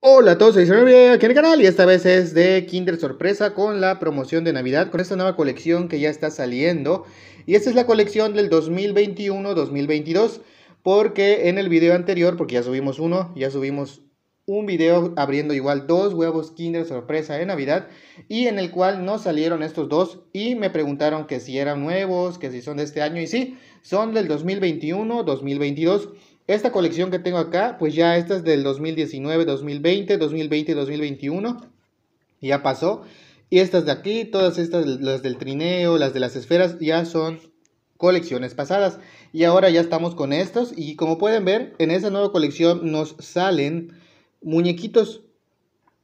Hola a todos, soy Sergio aquí en el canal y esta vez es de Kinder Sorpresa con la promoción de Navidad, con esta nueva colección que ya está saliendo. Y esta es la colección del 2021-2022, porque en el video anterior, porque ya subimos uno, ya subimos un video abriendo igual dos huevos Kinder Sorpresa de Navidad, y en el cual no salieron estos dos, y me preguntaron que si eran nuevos, que si son de este año, y sí, son del 2021-2022. Esta colección que tengo acá, pues ya esta es del 2019, 2020, 2020 2021. Ya pasó. Y estas de aquí, todas estas, las del trineo, las de las esferas, ya son colecciones pasadas. Y ahora ya estamos con estos. Y como pueden ver, en esta nueva colección nos salen muñequitos.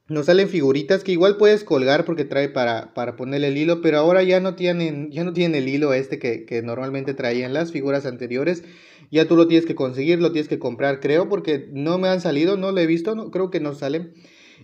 Nos salen figuritas que igual puedes colgar porque trae para, para ponerle el hilo. Pero ahora ya no tienen, ya no tienen el hilo este que, que normalmente traían las figuras anteriores ya tú lo tienes que conseguir, lo tienes que comprar, creo, porque no me han salido, no lo he visto, no, creo que no salen.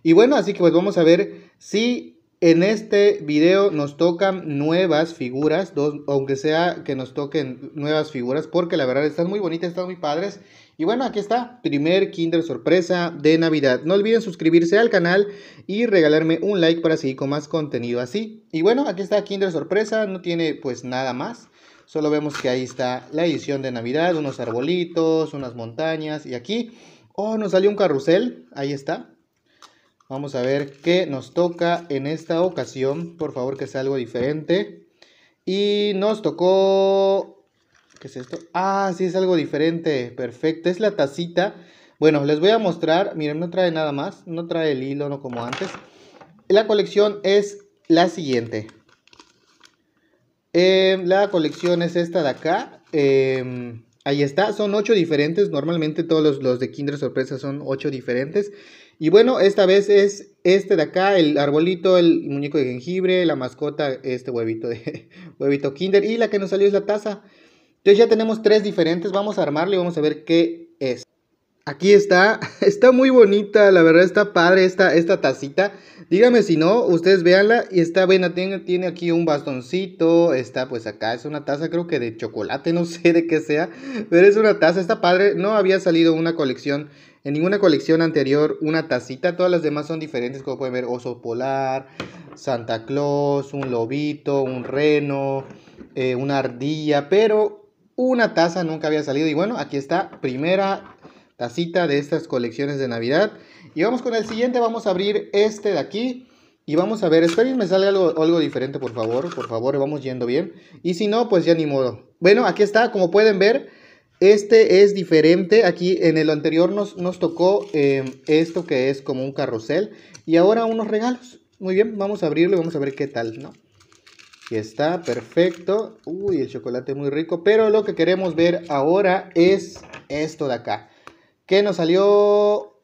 Y bueno, así que pues vamos a ver si en este video nos tocan nuevas figuras, dos, aunque sea que nos toquen nuevas figuras, porque la verdad están muy bonitas, están muy padres. Y bueno, aquí está, primer Kinder sorpresa de Navidad. No olviden suscribirse al canal y regalarme un like para seguir con más contenido así. Y bueno, aquí está Kinder sorpresa, no tiene pues nada más. Solo vemos que ahí está la edición de Navidad, unos arbolitos, unas montañas. Y aquí, oh, nos salió un carrusel. Ahí está. Vamos a ver qué nos toca en esta ocasión. Por favor, que sea algo diferente. Y nos tocó... ¿Qué es esto? Ah, sí, es algo diferente. Perfecto. Es la tacita. Bueno, les voy a mostrar. Miren, no trae nada más. No trae el hilo, no como antes. La colección es la siguiente. Em, la colección es esta de acá. Em, ahí está, son ocho diferentes. Normalmente todos los, de Kinder Sorpresa son ocho diferentes. Y bueno, esta vez es este de acá, el arbolito, el muñeco de jengibre, la mascota, este huevito de huevito Kinder. Y la que nos salió es la taza. Entonces ya tenemos tres diferentes. Vamos a armarle y vamos a ver qué es. Aquí está, está muy bonita, la verdad está padre esta, esta tacita. Dígame si no, ustedes véanla y está buena, tiene, tiene aquí un bastoncito, está pues acá, es una taza creo que de chocolate, no sé de qué sea, pero es una taza, está padre, no había salido una colección, en ninguna colección anterior una tacita, todas las demás son diferentes, como pueden ver, oso polar, Santa Claus, un lobito, un reno, eh, una ardilla, pero una taza nunca había salido y bueno, aquí está, primera de estas colecciones de Navidad. Y vamos con el siguiente, vamos a abrir este de aquí. Y vamos a ver, esperen me sale algo, diferente, por favor, por favor, vamos yendo bien. Y si no, pues ya ni modo. Bueno, aquí está, como pueden ver, este es diferente. Aquí en el anterior nos, nos tocó em, esto que es como un carrusel. Y ahora unos regalos. Muy bien, vamos a abrirlo y vamos a ver qué tal, ¿no? Aquí está, perfecto. Uy, el chocolate muy rico. Pero lo que queremos ver ahora es esto de acá. ¿Qué nos salió?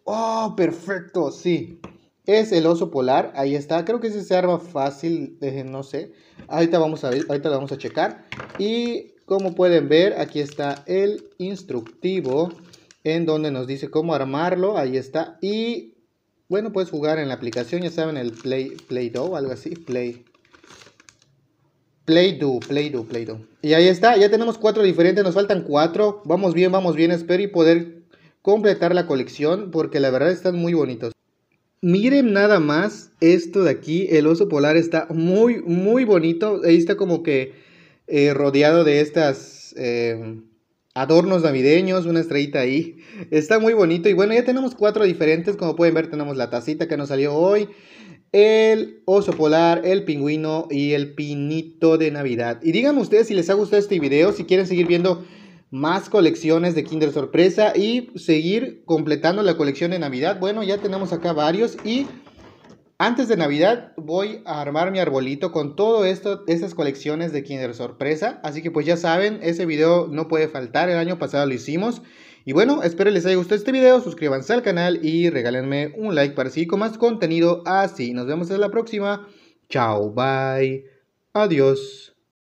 Oh, perfecto, sí. Es el oso polar, ahí está. Creo que ese se arma fácil, no sé. Ahorita vamos a ver, ahorita lo vamos a checar. Y como pueden ver, aquí está el instructivo en donde nos dice cómo armarlo. Ahí está. Y bueno, puedes jugar en la aplicación, ya saben, el Play, Play Doh, algo así. Play. Play Do, Play Do, Play Do. Y ahí está, ya tenemos cuatro diferentes, nos faltan cuatro. Vamos bien, vamos bien, espero y poder completar la colección porque la verdad están muy bonitos. Miren nada más esto de aquí, el oso polar está muy, muy bonito. Ahí está como que eh, rodeado de estas eh, adornos navideños, una estrellita ahí. Está muy bonito y bueno, ya tenemos cuatro diferentes. Como pueden ver, tenemos la tacita que nos salió hoy, el oso polar, el pingüino y el pinito de Navidad. Y díganme ustedes si les ha gustado este video, si quieren seguir viendo más colecciones de Kinder Sorpresa y seguir completando la colección de Navidad. Bueno, ya tenemos acá varios y antes de Navidad voy a armar mi arbolito con todo esto, estas colecciones de Kinder Sorpresa. Así que pues ya saben, ese video no puede faltar, el año pasado lo hicimos. Y bueno, espero les haya gustado este video, suscríbanse al canal y regálenme un like para seguir con más contenido así. Nos vemos en la próxima. Chao, bye, adiós.